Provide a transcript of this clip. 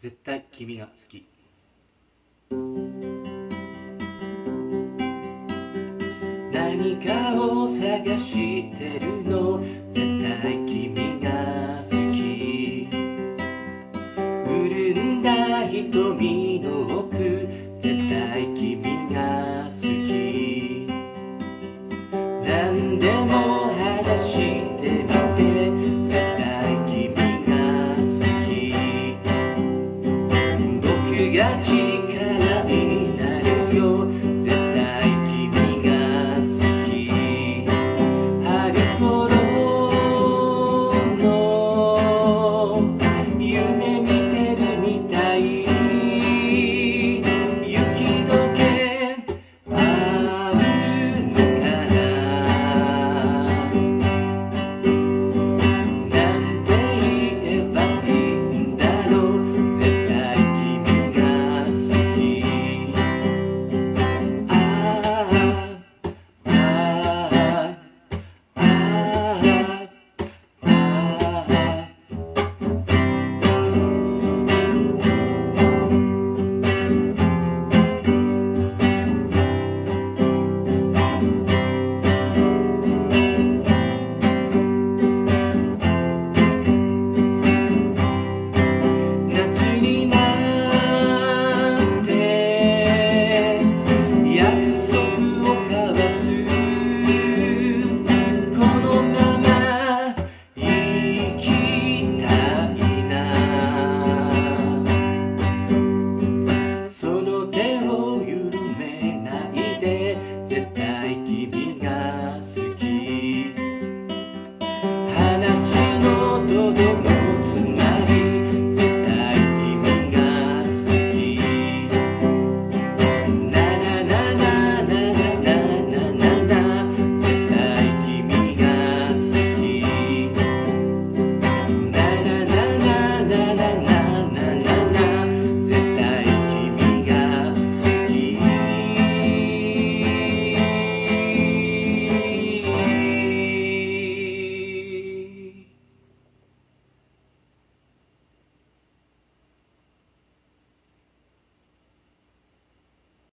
絶対君が好き。何かを探してるの？絶対君が好き。潤んだ瞳の奥。絶対君が好き。何でも話 negativo.